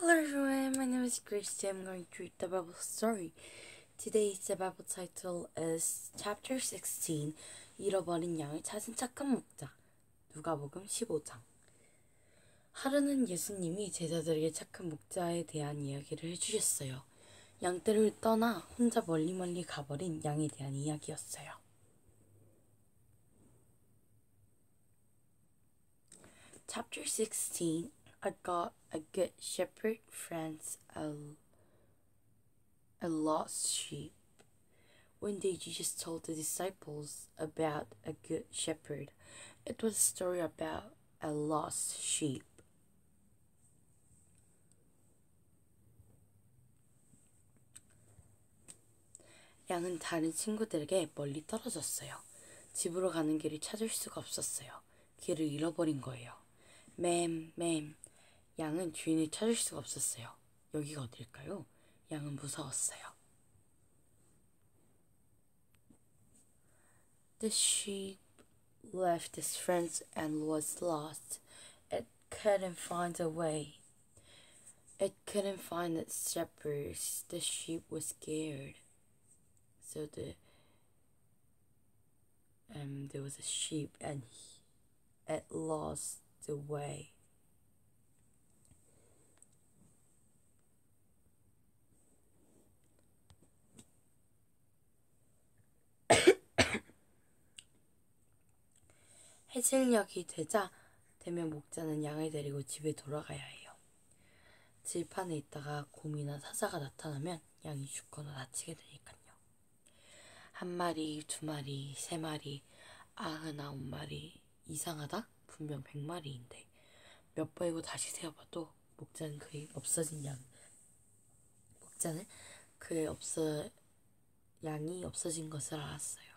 Hello everyone, my name is Grace. Today I'm going to read the Bible story. Today's the Bible title is Chapter 16 잃어버린 양을 찾은 착한 목자 누가복음 15장 하루는 예수님이 제자들에게 착한 목자에 대한 이야기를 해주셨어요. 양떼를 떠나 혼자 멀리 멀리 가버린 양에 대한 이야기였어요. Chapter 16 I got a good shepherd friends a, a lost sheep. One day Jesus told the disciples about a good shepherd. It was a story about a lost sheep. 양은 다른 친구들에게 멀리 떨어졌어요. 집으로 가는 길을 찾을 수가 없었어요. 길을 잃어버린 거예요. 맴, 맴. 양은 주인을 찾을 수가 없었어요. 여기가 어딜까요? 양은 무서웠어요. The sheep left its friends and was lost. It couldn't find a way. It couldn't find its shepherds. The sheep was scared. So the um there was a sheep and he, it lost the way. 해질녘이 되자 되면 목자는 양을 데리고 집에 돌아가야 해요. 들판에 있다가 곰이나 사자가 나타나면 양이 죽거나 다치게 되니까요. 한 마리, 두 마리, 세 마리, 아흔아홉 마리 이상하다? 분명 백 마리인데 몇 번이고 다시 세어봐도 목자는 그의 없어진 양 목자는 그의 없어 양이 없어진 것을 알았어요.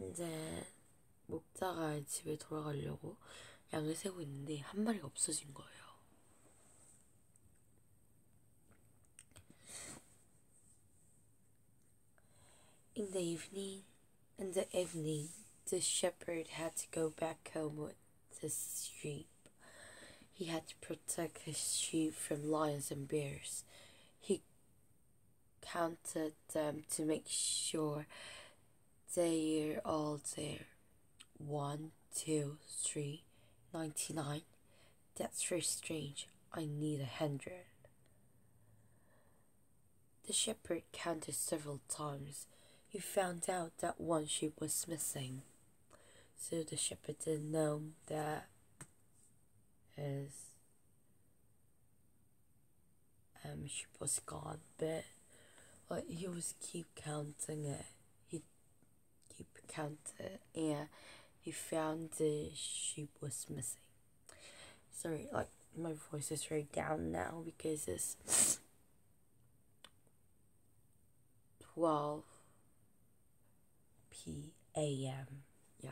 이제 목자가 집에 돌아가려고 양을 세고 있는데 한 마리가 없어진 거예요. In the evening, in the evening, the shepherd had to go back home with his sheep. He had to protect his sheep from lions and bears. He counted them to make sure they're all there. One, two, three, ninety-nine. That's very strange. I need a hundred. The shepherd counted several times. He found out that one sheep was missing. So the shepherd didn't know that his um, sheep was gone, but like he was keep counting it. It, and he found the sheep was missing. Sorry, like my voice is very down now because it's twelve p a.m. Yeah.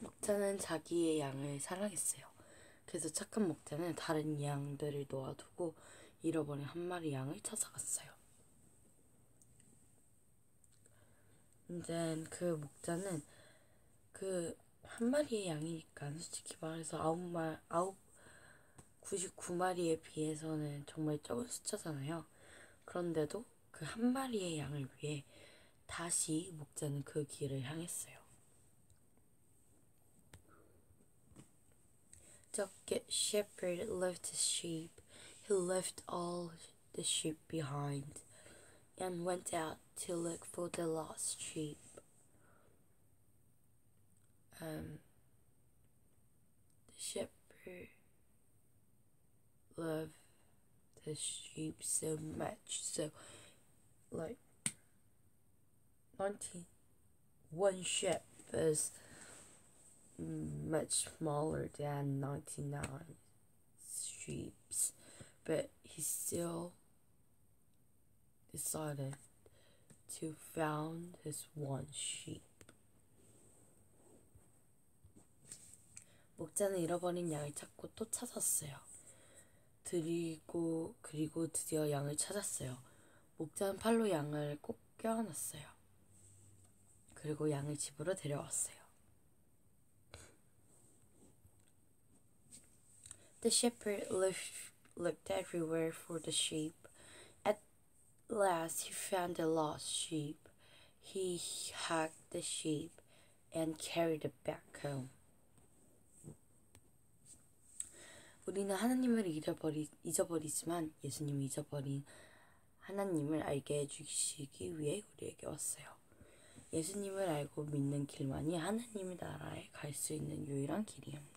목자는 자기의 양을 사랑했어요. 그래서 착한 목자는 다른 양들을 놓아두고 잃어버린 한 마리 양을 찾아갔어요. 이제 그 목자는 그 한 마리의 양이니까 솔직히 말해서 아홉 말 아홉 99마리에 비해서는 정말 적은 숫자잖아요. 그런데도 그 한 마리의 양을 위해 다시 목자는 그 길을 향했어요. Good shepherd left his sheep. He left all the sheep behind and went out to look for the lost sheep. Um, the shepherd loved the sheep so much, so like ninety one sheep is much smaller than ninety nine sheep, but he still decided to found his one sheep. 목자는 잃어버린 양을 찾고 또 찾았어요. 드리고 그리고 드디어 양을 찾았어요. 목자는 팔로 양을 꼭 껴안았어요. 그리고 양을 집으로 데려왔어요. The shepherd looked, looked everywhere for the sheep. At last he found the lost sheep. He hugged the sheep and carried it back home. 우리는 하나님을 잃어버리, 잊어버리지만 예수님이 잊어버린 하나님을 알게 해주시기 위해 우리에게 왔어요. 예수님을 알고 믿는 길만이 하나님의 나라에 갈 수 있는 유일한 길이옵니다.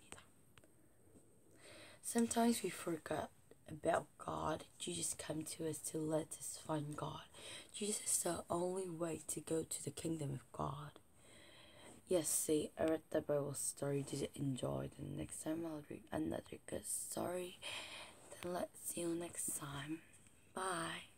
Sometimes we forget about God. Jesus came to us to let us find God. Jesus is the only way to go to the kingdom of God. Yes, see, I read the Bible story. Did you enjoy? The next time I'll read another good story. Then let's see you next time. Bye.